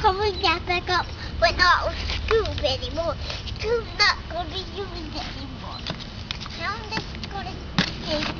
covering that back up, but not with Scoob anymore. Scoob's not going to be used anymore. Now I'm just going to